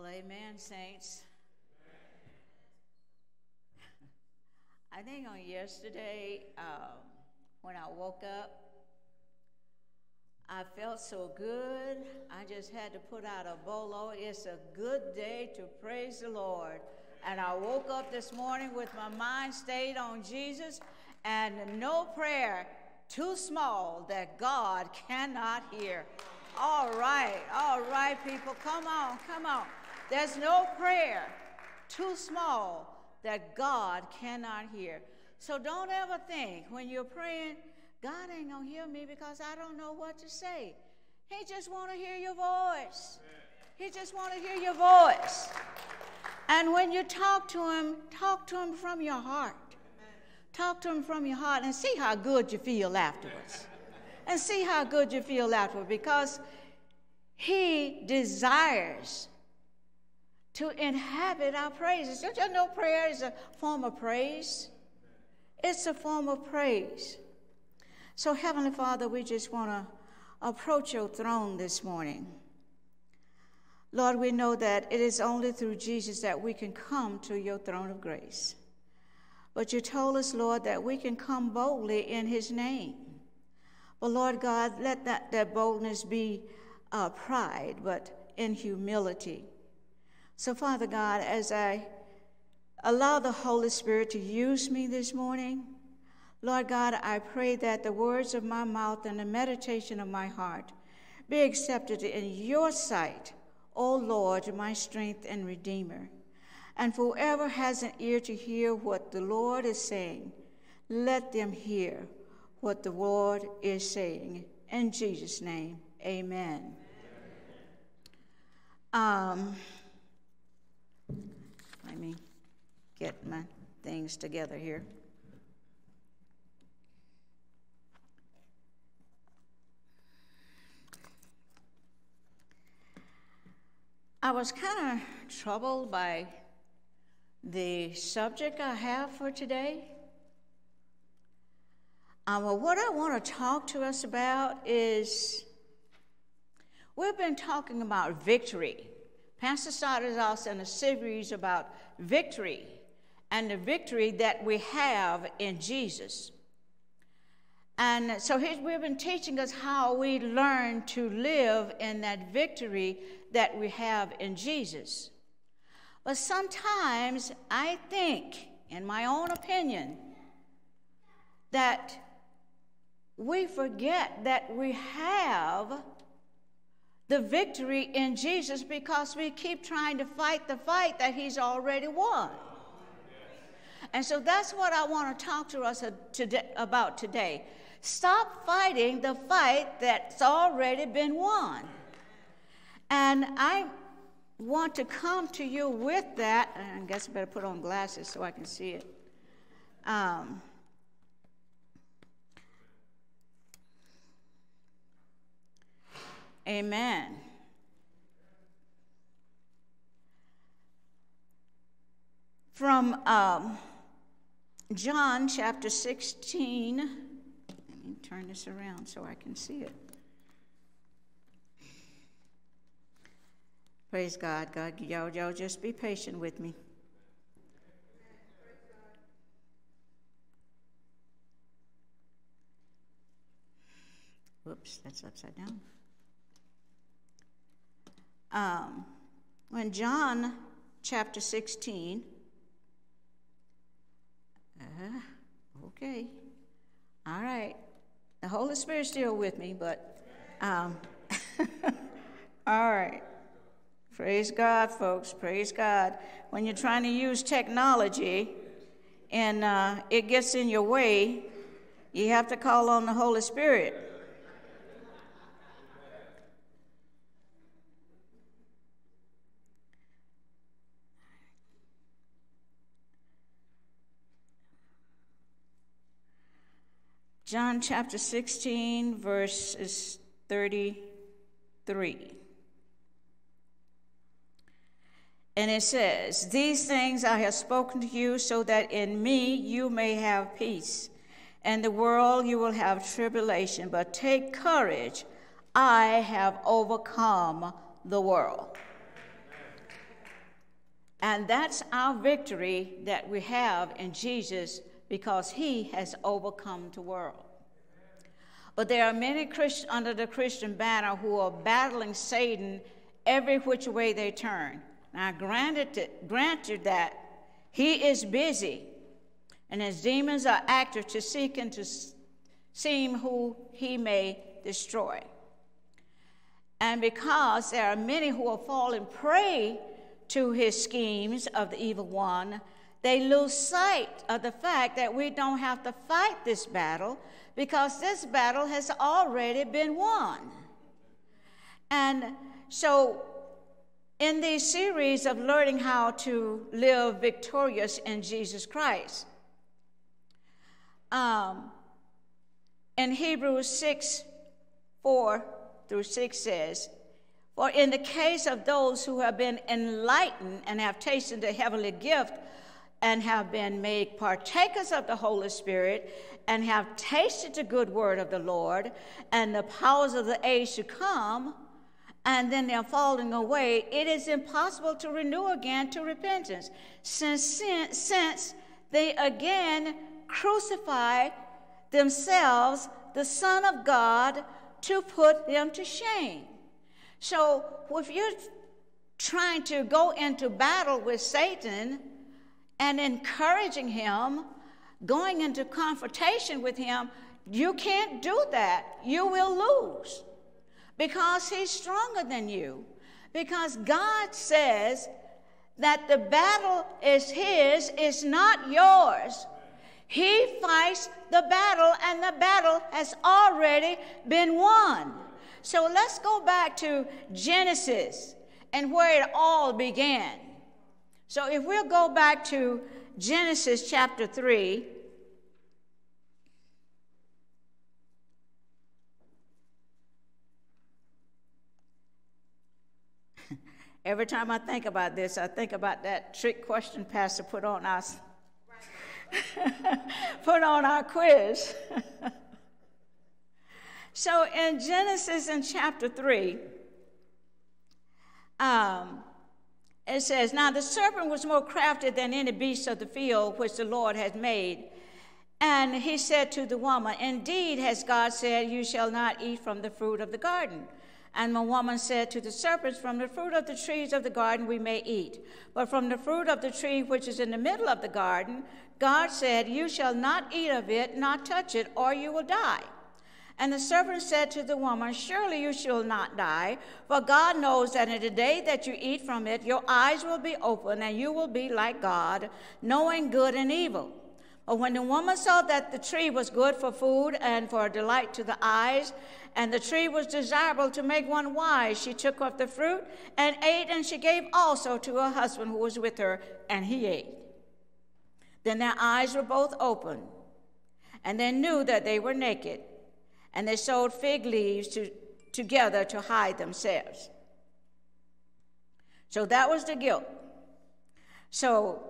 Well, amen, saints. I think on yesterday, um, when I woke up, I felt so good. I just had to put out a bolo. It's a good day to praise the Lord. And I woke up this morning with my mind stayed on Jesus and no prayer too small that God cannot hear. All right, all right, people, come on, come on. There's no prayer too small that God cannot hear. So don't ever think when you're praying, God ain't gonna hear me because I don't know what to say. He just want to hear your voice. He just want to hear your voice. And when you talk to him, talk to him from your heart. Talk to him from your heart and see how good you feel afterwards. And see how good you feel afterwards because he desires to inhabit our praises. Don't you know prayer is a form of praise? It's a form of praise. So, Heavenly Father, we just want to approach your throne this morning. Lord, we know that it is only through Jesus that we can come to your throne of grace. But you told us, Lord, that we can come boldly in his name. But Lord God, let that, that boldness be uh, pride, but in humility. So, Father God, as I allow the Holy Spirit to use me this morning, Lord God, I pray that the words of my mouth and the meditation of my heart be accepted in your sight, O Lord, my strength and redeemer. And whoever has an ear to hear what the Lord is saying, let them hear what the Lord is saying. In Jesus' name, amen. Um, let me get my things together here. I was kind of troubled by the subject I have for today. Um, well, what I want to talk to us about is we've been talking about victory. Pastor started us in a series about victory and the victory that we have in Jesus. And so we've been teaching us how we learn to live in that victory that we have in Jesus. But sometimes I think, in my own opinion, that we forget that we have the victory in Jesus because we keep trying to fight the fight that He's already won. And so that's what I want to talk to us about today. Stop fighting the fight that's already been won. And I want to come to you with that. I guess I better put on glasses so I can see it. Um, amen. From um, John chapter 16, let me turn this around so I can see it. Praise God. God, y'all, y'all just be patient with me. Whoops, that's upside down. Um, when John chapter 16, uh, okay, all right. The Holy Spirit's still with me, but um, all right. Praise God, folks. Praise God. When you're trying to use technology and uh, it gets in your way, you have to call on the Holy Spirit. John chapter 16, verses 33. And it says, These things I have spoken to you so that in me you may have peace. And the world you will have tribulation, but take courage. I have overcome the world. And that's our victory that we have in Jesus because he has overcome the world. But there are many Christians under the Christian banner who are battling Satan every which way they turn. Now, granted, granted that he is busy and his demons are active to seek and to seem who he may destroy. And because there are many who are falling prey to his schemes of the evil one, they lose sight of the fact that we don't have to fight this battle because this battle has already been won. And so, in this series of learning how to live victorious in Jesus Christ, um, in Hebrews 6 4 through 6 says, For in the case of those who have been enlightened and have tasted the heavenly gift and have been made partakers of the Holy Spirit and have tasted the good word of the Lord and the powers of the age to come, and then they're falling away, it is impossible to renew again to repentance, since, since they again crucify themselves, the Son of God, to put them to shame. So if you're trying to go into battle with Satan and encouraging him, going into confrontation with him, you can't do that. You will lose because he's stronger than you. Because God says that the battle is his, it's not yours. He fights the battle, and the battle has already been won. So let's go back to Genesis and where it all began. So if we'll go back to Genesis chapter 3. Every time I think about this, I think about that trick question Pastor put on us put on our quiz. so in Genesis in chapter 3, um, it says, Now the serpent was more crafty than any beast of the field which the Lord had made. And he said to the woman, Indeed, has God said, You shall not eat from the fruit of the garden. And the woman said to the serpents, From the fruit of the trees of the garden we may eat. But from the fruit of the tree which is in the middle of the garden, God said, You shall not eat of it, not touch it, or you will die. And the serpent said to the woman, Surely you shall not die, for God knows that in the day that you eat from it, your eyes will be open, and you will be like God, knowing good and evil. But when the woman saw that the tree was good for food and for a delight to the eyes, and the tree was desirable to make one wise, she took of the fruit and ate, and she gave also to her husband who was with her, and he ate. Then their eyes were both opened, and they knew that they were naked, and they sewed fig leaves to, together to hide themselves. So that was the guilt. So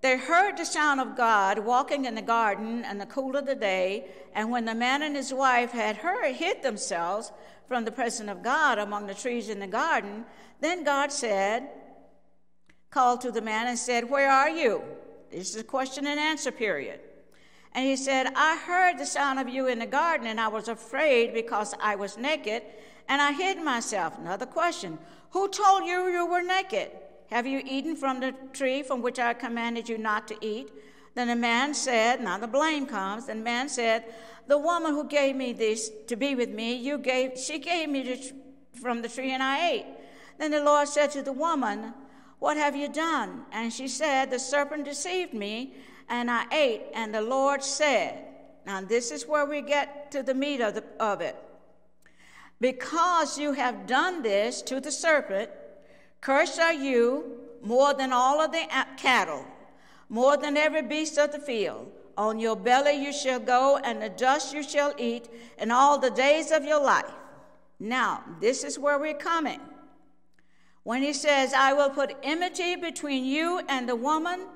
they heard the sound of God walking in the garden in the cool of the day, and when the man and his wife had heard, hid themselves from the presence of God among the trees in the garden, then God said, called to the man and said, Where are you? This is a question and answer period. And he said, I heard the sound of you in the garden, and I was afraid because I was naked, and I hid myself. Another question Who told you you were naked? Have you eaten from the tree from which I commanded you not to eat? Then the man said, Now the blame comes. And the man said, The woman who gave me this to be with me, you gave, she gave me this from the tree, and I ate. Then the Lord said to the woman, what have you done? And she said, The serpent deceived me, and I ate. And the Lord said, Now, this is where we get to the meat of, the, of it. Because you have done this to the serpent, cursed are you more than all of the cattle, more than every beast of the field. On your belly you shall go, and the dust you shall eat, in all the days of your life. Now, this is where we're coming. When he says, I will put enmity between you and the woman,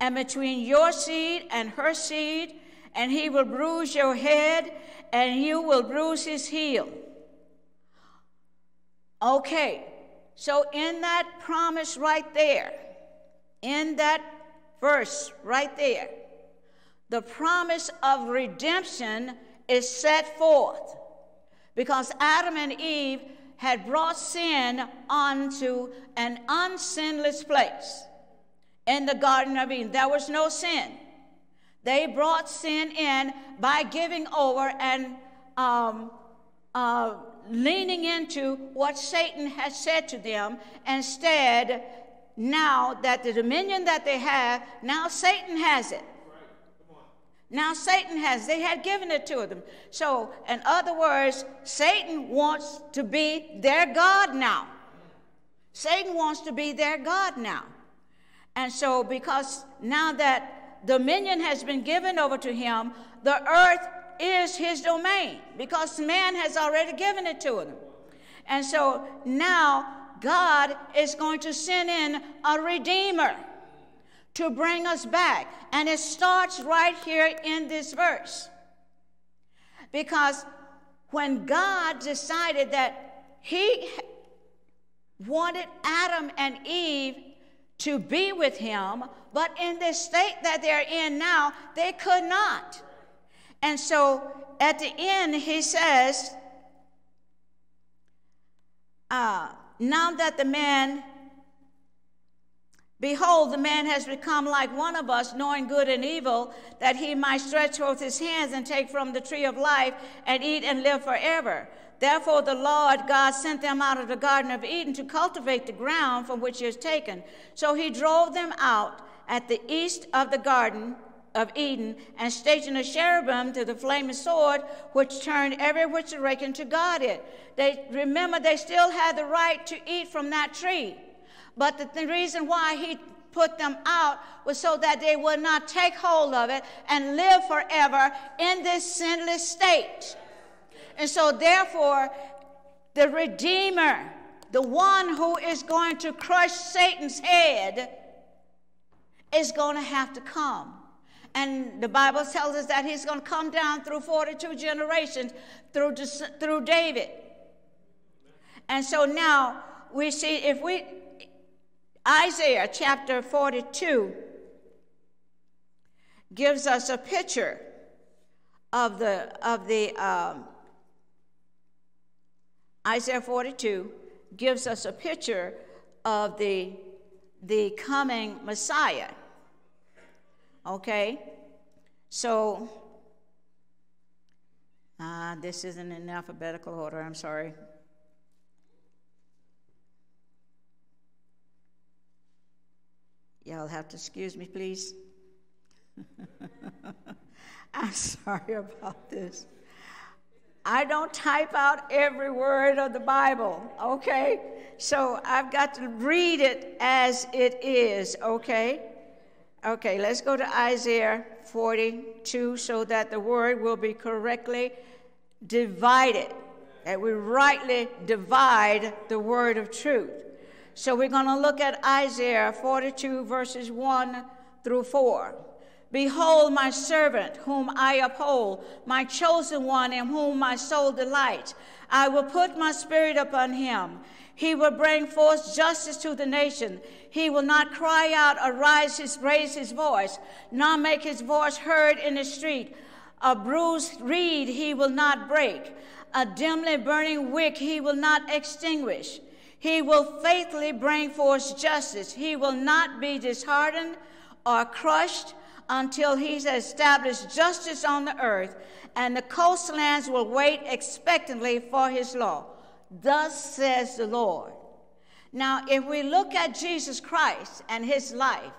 and between your seed and her seed, and he will bruise your head, and you will bruise his heel. Okay, so in that promise right there, in that verse right there, the promise of redemption is set forth because Adam and Eve had brought sin onto an unsinless place in the Garden of Eden. There was no sin. They brought sin in by giving over and um, uh, leaning into what Satan had said to them. Instead, now that the dominion that they have, now Satan has it. Now Satan has, they had given it to them. So, in other words, Satan wants to be their God now. Satan wants to be their God now. And so, because now that dominion has been given over to him, the earth is his domain because man has already given it to him. And so now God is going to send in a redeemer to bring us back. And it starts right here in this verse. Because when God decided that He wanted Adam and Eve to be with Him, but in the state that they're in now, they could not. And so at the end, He says, uh, Now that the man Behold, the man has become like one of us, knowing good and evil, that he might stretch forth his hands and take from the tree of life and eat and live forever. Therefore, the Lord God sent them out of the Garden of Eden to cultivate the ground from which he was taken. So he drove them out at the east of the Garden of Eden and stationed a cherubim to the flaming sword, which turned every which direction to guard it. They remember they still had the right to eat from that tree. But the, the reason why he put them out was so that they would not take hold of it and live forever in this sinless state. And so, therefore, the Redeemer, the one who is going to crush Satan's head, is going to have to come. And the Bible tells us that he's going to come down through 42 generations through, through David. And so now we see if we Isaiah chapter 42 gives us a picture of the of the um, Isaiah 42 gives us a picture of the the coming Messiah. Okay, so uh, this isn't in alphabetical order. I'm sorry. Y'all have to excuse me, please. I'm sorry about this. I don't type out every word of the Bible, okay? So I've got to read it as it is, okay? Okay, let's go to Isaiah 42 so that the word will be correctly divided, that we rightly divide the word of truth. So we're going to look at Isaiah 42, verses 1 through 4. Behold, my servant, whom I uphold, my chosen one, in whom my soul delights. I will put my spirit upon him. He will bring forth justice to the nation. He will not cry out or his, raise his voice, nor make his voice heard in the street. A bruised reed he will not break, a dimly burning wick he will not extinguish. He will faithfully bring forth justice. He will not be disheartened or crushed until he's established justice on the earth, and the coastlands will wait expectantly for his law. Thus says the Lord. Now, if we look at Jesus Christ and his life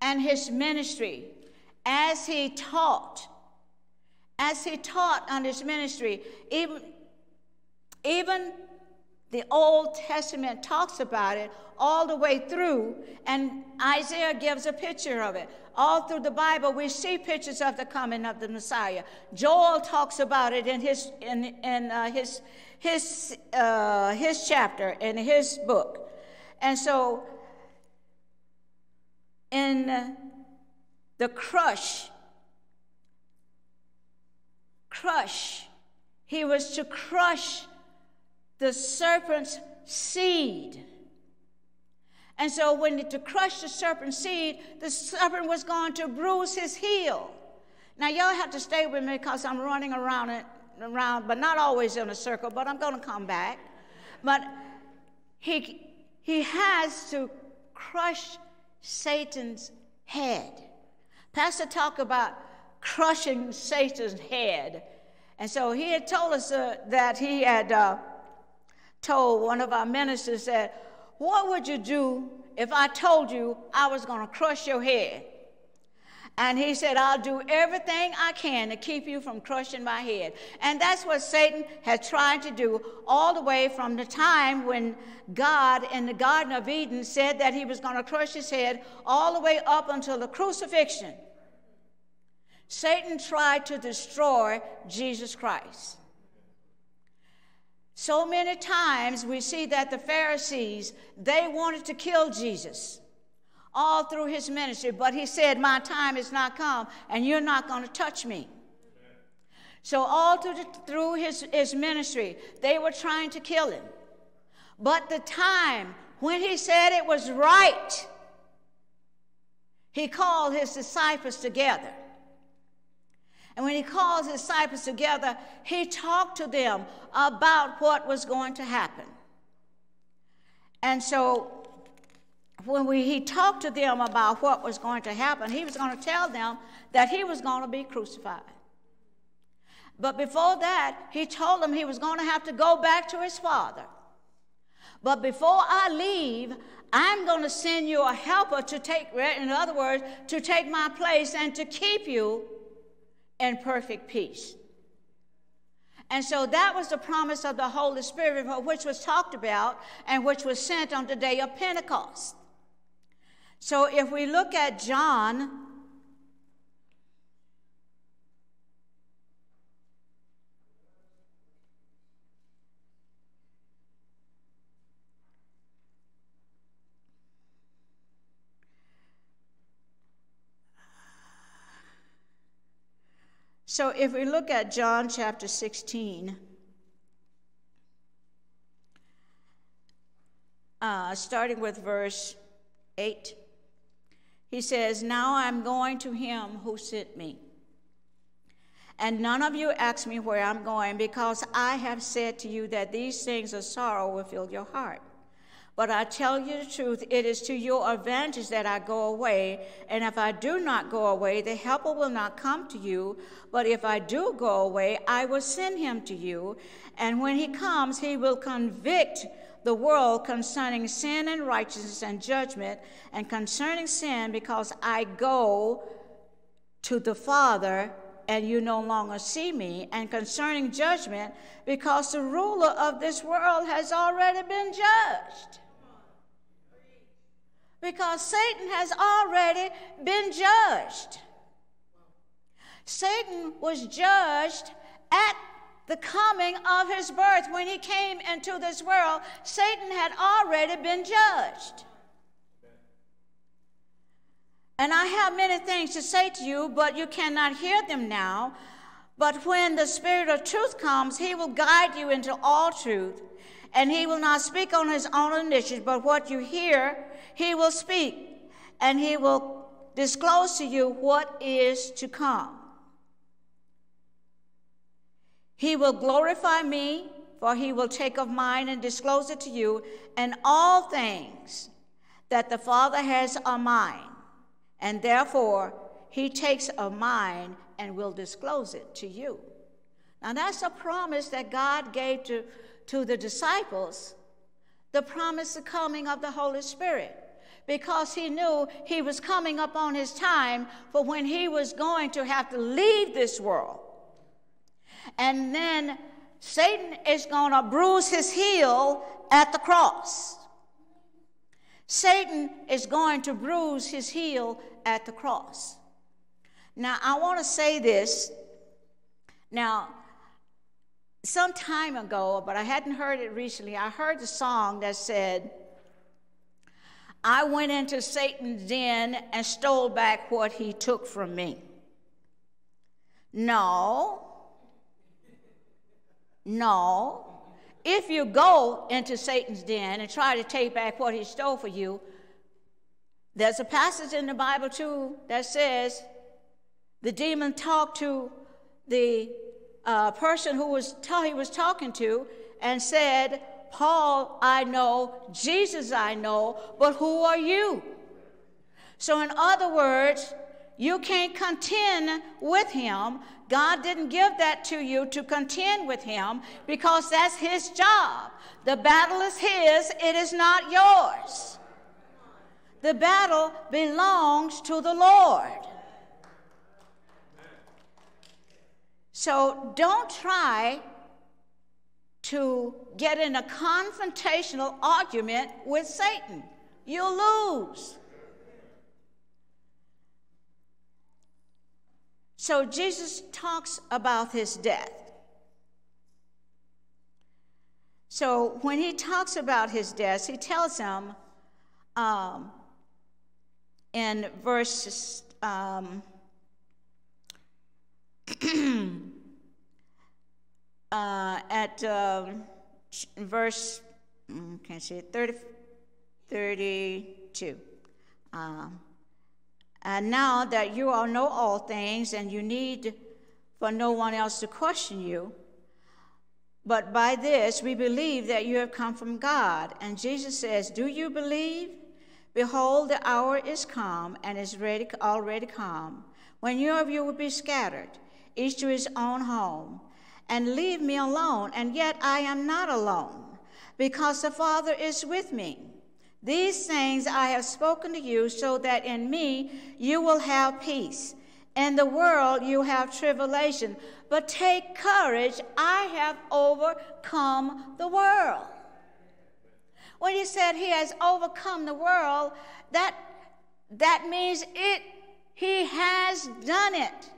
and his ministry, as he taught, as he taught on his ministry, even, even the Old Testament talks about it all the way through, and Isaiah gives a picture of it. All through the Bible, we see pictures of the coming of the Messiah. Joel talks about it in his in, in uh, his his uh, his chapter in his book, and so in the crush, crush, he was to crush the serpent's seed. And so, when to crush the serpent's seed, the serpent was going to bruise his heel. Now, y'all have to stay with me because I'm running around it, around, but not always in a circle. But I'm going to come back. But he he has to crush Satan's head. Pastor talked about crushing Satan's head. And so he had told us uh, that he had uh, told one of our ministers that, What would you do if I told you I was going to crush your head? And he said, I'll do everything I can to keep you from crushing my head. And that's what Satan has tried to do all the way from the time when God in the Garden of Eden said that he was going to crush his head, all the way up until the crucifixion. Satan tried to destroy Jesus Christ. So many times we see that the Pharisees, they wanted to kill Jesus all through his ministry, but he said, My time has not come, and you're not going to touch me. So, all through, the, through his, his ministry, they were trying to kill him. But the time when he said it was right, he called his disciples together and when he called his disciples together, he talked to them about what was going to happen. And so when we, he talked to them about what was going to happen, he was going to tell them that he was going to be crucified. But before that, he told them he was going to have to go back to his father. But before I leave, I'm going to send you a helper to take, in other words, to take my place and to keep you and perfect peace. And so that was the promise of the Holy Spirit, which was talked about and which was sent on the day of Pentecost. So if we look at John So if we look at John chapter 16, uh, starting with verse 8, he says, Now I'm going to him who sent me. And none of you ask me where I'm going, because I have said to you that these things of sorrow will fill your heart. But I tell you the truth, it is to your advantage that I go away. And if I do not go away, the helper will not come to you. But if I do go away, I will send him to you. And when he comes, he will convict the world concerning sin and righteousness and judgment, and concerning sin, because I go to the Father and you no longer see me, and concerning judgment, because the ruler of this world has already been judged because Satan has already been judged. Satan was judged at the coming of his birth. When he came into this world, Satan had already been judged. And I have many things to say to you, but you cannot hear them now. But when the Spirit of truth comes, he will guide you into all truth. And he will not speak on his own initiative, but what you hear, he will speak, and he will disclose to you what is to come. He will glorify me, for he will take of mine and disclose it to you, and all things that the Father has are mine, and therefore he takes of mine and will disclose it to you. Now, that's a promise that God gave to, to the disciples, the promise of coming of the Holy Spirit because he knew he was coming up on his time for when he was going to have to leave this world. And then Satan is going to bruise his heel at the cross. Satan is going to bruise his heel at the cross. Now, I want to say this. Now, some time ago, but I hadn't heard it recently, I heard the song that said, I went into Satan's den and stole back what he took from me. No. No. If you go into Satan's den and try to take back what he stole for you, There's a passage in the Bible too that says the demon talked to the uh, person who was t- he was talking to and said, Paul, I know, Jesus, I know, but who are you? So, in other words, you can't contend with him. God didn't give that to you to contend with him because that's his job. The battle is his, it is not yours. The battle belongs to the Lord. So don't try to get in a confrontational argument with Satan. You'll lose. So Jesus talks about his death. So when he talks about his death, he tells him um, in verse um, uh, at um, verse, mm, can't see it, 30, 32. Um, and now that you all know all things and you need for no one else to question you, but by this we believe that you have come from God. And Jesus says, Do you believe? Behold, the hour is come and is ready, already come, when you of you will be scattered, each to his own home, and leave me alone. And yet I am not alone, because the Father is with me. These things I have spoken to you, so that in me you will have peace. In the world you have tribulation, but take courage, I have overcome the world. When he said he has overcome the world, that, that means it, he has done it.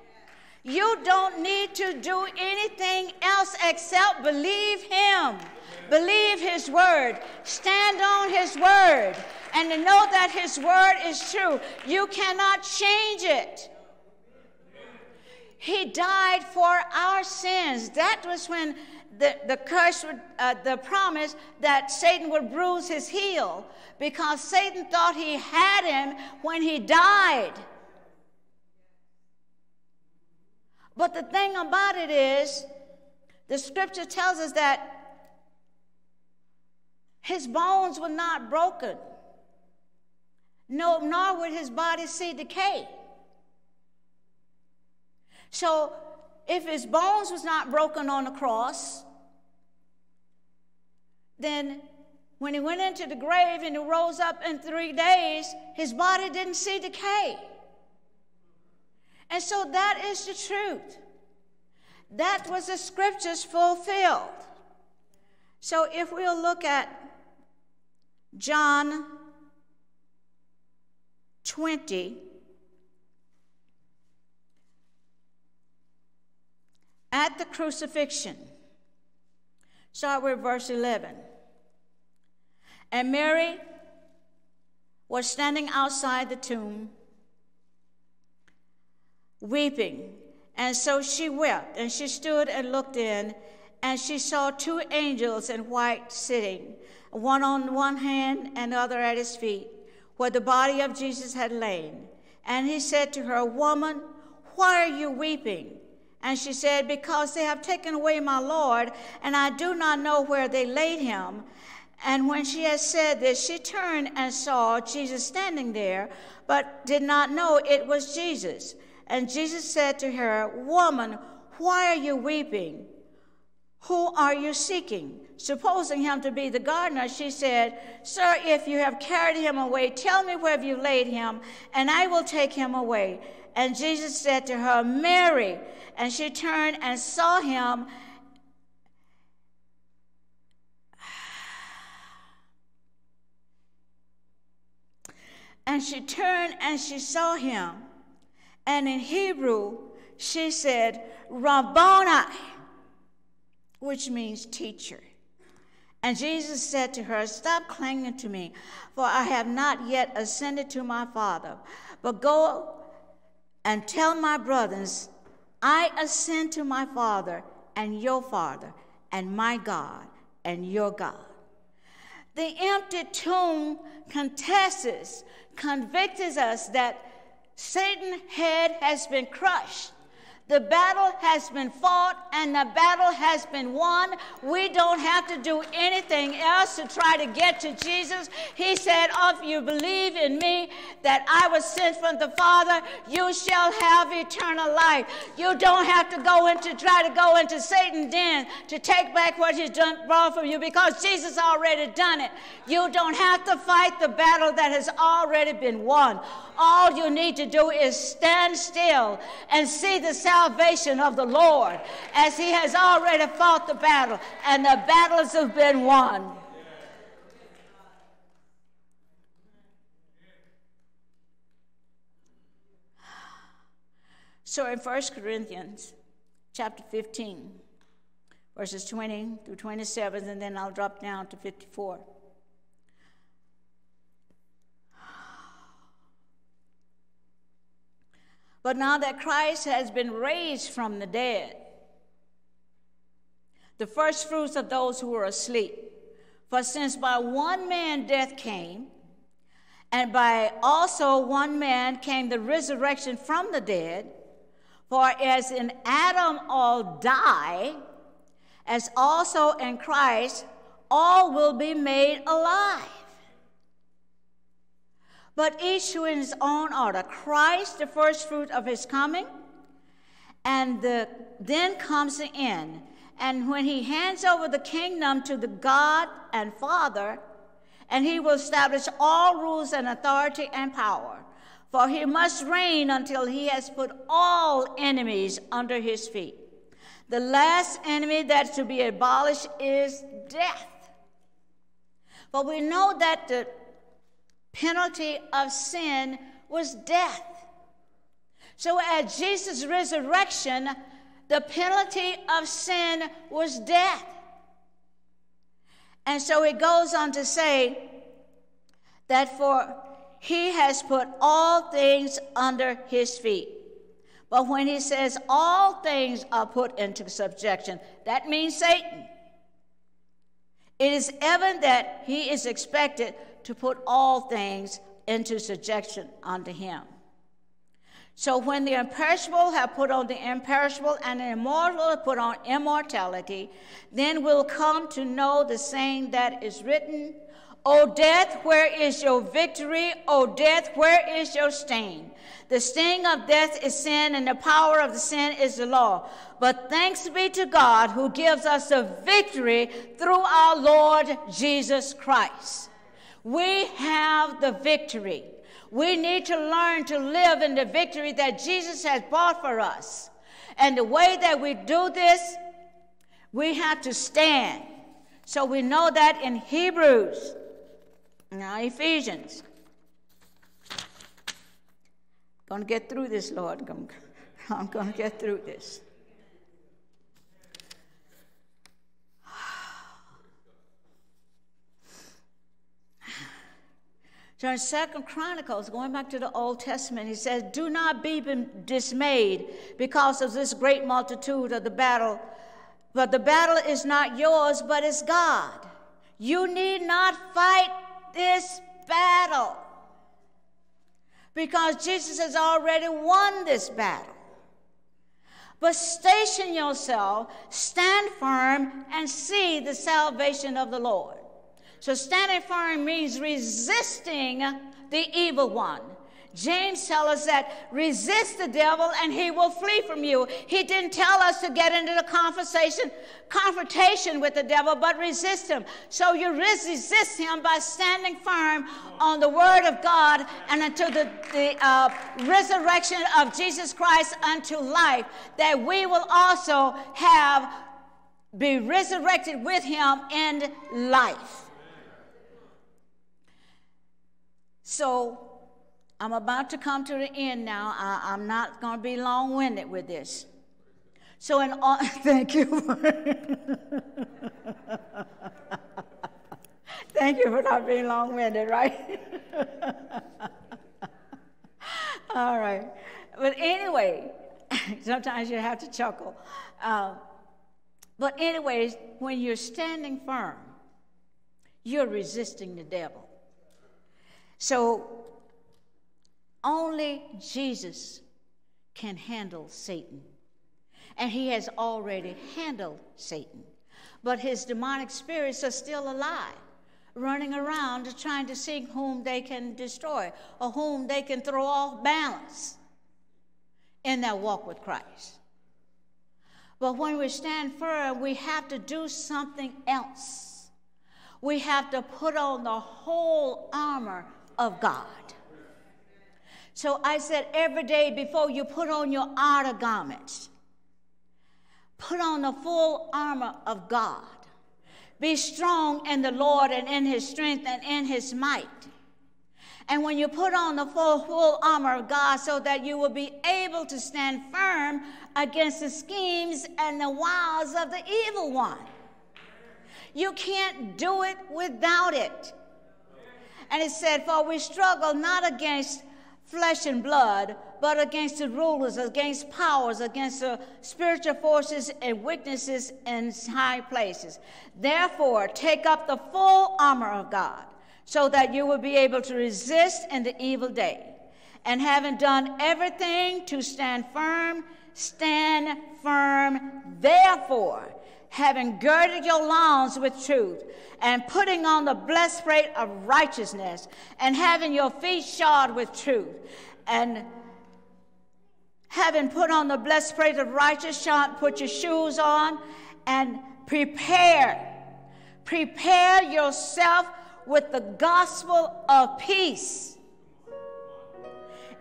You don't need to do anything else except believe him. Believe his word. Stand on his word. And to know that his word is true. You cannot change it. He died for our sins. That was when the, the curse, would, uh, the promise that Satan would bruise his heel because Satan thought he had him when he died. But the thing about it is, the scripture tells us that his bones were not broken, no, nor would his body see decay. So, if his bones was not broken on the cross, then when he went into the grave and he rose up in three days, his body didn't see decay. And so that is the truth. That was the scriptures fulfilled. So if we'll look at John 20, at the crucifixion, start with verse 11. And Mary was standing outside the tomb, weeping. And so she wept, and she stood and looked in, and she saw two angels in white sitting, one on one hand and the other at his feet, where the body of Jesus had lain. And he said to her, Woman, why are you weeping? And she said, Because they have taken away my Lord, and I do not know where they laid him. And when she had said this, she turned and saw Jesus standing there, but did not know it was Jesus. And Jesus said to her, Woman, why are you weeping? Who are you seeking? Supposing him to be the gardener, she said, Sir, if you have carried him away, tell me where you laid him, and I will take him away. And Jesus said to her, Mary. And she turned and saw him And she turned and she saw him. And in Hebrew, she said, Rabboni, which means teacher. And Jesus said to her, Stop clinging to me, for I have not yet ascended to my Father. But go and tell my brothers, I ascend to my Father and your Father, and my God and your God. The empty tomb contests, convicts us that Satan's head has been crushed the battle has been fought and the battle has been won. We don't have to do anything else to try to get to Jesus. He said, If you believe in me that I was sent from the Father, you shall have eternal life. You don't have to go into try to go into Satan's den to take back what he's done brought from you because Jesus already done it. You don't have to fight the battle that has already been won. All you need to do is stand still and see the salvation of the Lord as He has already fought the battle and the battles have been won. So in 1 Corinthians chapter 15, verses 20 through 27, and then I'll drop down to 54. But now that Christ has been raised from the dead, the first fruits of those who were asleep. For since by one man death came, and by also one man came the resurrection from the dead, for as in Adam all die, as also in Christ all will be made alive but each to his own order. Christ, the first fruit of his coming, and the, then comes the end. And when he hands over the kingdom to the God and Father, and he will establish all rules and authority and power. For he must reign until he has put all enemies under his feet. The last enemy that's to be abolished is death. But we know that the penalty of sin was death. So at Jesus' resurrection, the penalty of sin was death. And so it goes on to say that for he has put all things under his feet. But when he says all things are put into subjection, that means Satan. It is evident that he is expected to put all things into subjection unto him. So when the imperishable have put on the imperishable and the immortal have put on immortality, then we'll come to know the saying that is written, O death, where is your victory? O death, where is your sting? The sting of death is sin, and the power of the sin is the law. But thanks be to God who gives us the victory through our Lord Jesus Christ. We have the victory. We need to learn to live in the victory that Jesus has bought for us. And the way that we do this, we have to stand. So we know that in Hebrews, now Ephesians. Gonna get through this, Lord. I'm gonna get through this. So in Second Chronicles, going back to the Old Testament, he says, Do not be dismayed because of this great multitude of the battle. But the battle is not yours, but it's God. You need not fight this battle because Jesus has already won this battle. But station yourself, stand firm, and see the salvation of the Lord. So standing firm means resisting the evil one. James tells us that resist the devil and he will flee from you. He didn't tell us to get into the conversation, confrontation with the devil, but resist him. So you resist him by standing firm on the word of God and until the, the uh, resurrection of Jesus Christ unto life, that we will also have be resurrected with him in life. So I'm about to come to the end now. I, am not going to be long winded with this. So, in all, thank you. thank you for not being long winded, right? all right. But anyway, sometimes you have to chuckle. Uh, but, anyways, when you're standing firm, you're resisting the devil. So only Jesus can handle Satan. And he has already handled Satan. But his demonic spirits are still alive, running around trying to see whom they can destroy or whom they can throw off balance in their walk with Christ. But when we stand firm, we have to do something else. We have to put on the whole armor of God. So I said, every day before you put on your outer garments, put on the full armor of God. Be strong in the Lord and in his strength and in his might. And when you put on the full, full armor of God, so that you will be able to stand firm against the schemes and the wiles of the evil one. You can't do it without it. And it said, For we struggle not against flesh and blood, but against the rulers, against powers, against the spiritual forces and weaknesses in high places. Therefore, take up the full armor of God, so that you will be able to resist in the evil day. And having done everything to stand firm, stand firm. Therefore, having girded your loins with truth, and putting on the breastplate of righteousness, and having your feet shod with truth, and having put on the breastplate of righteousness, put your shoes on, and prepare. Prepare yourself with the gospel of peace.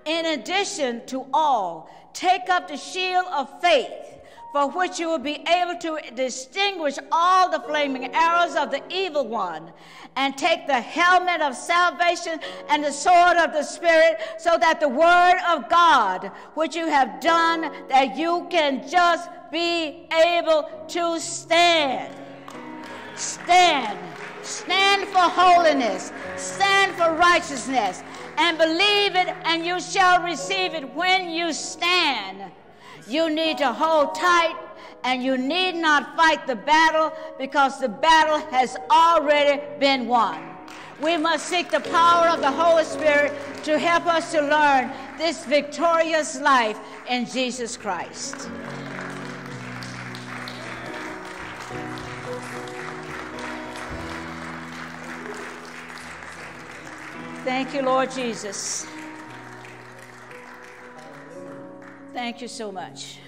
In addition to all, take up the shield of faith for which you will be able to distinguish all the flaming arrows of the evil one, and take the helmet of salvation and the sword of the Spirit, so that the word of God, which you have done, that you can just be able to stand. Stand. Stand for holiness. Stand for righteousness. And believe it, and you shall receive it when you stand you need to hold tight and you need not fight the battle because the battle has already been won. We must seek the power of the Holy Spirit to help us to learn this victorious life in Jesus Christ. Thank you, Lord Jesus. Thank you so much.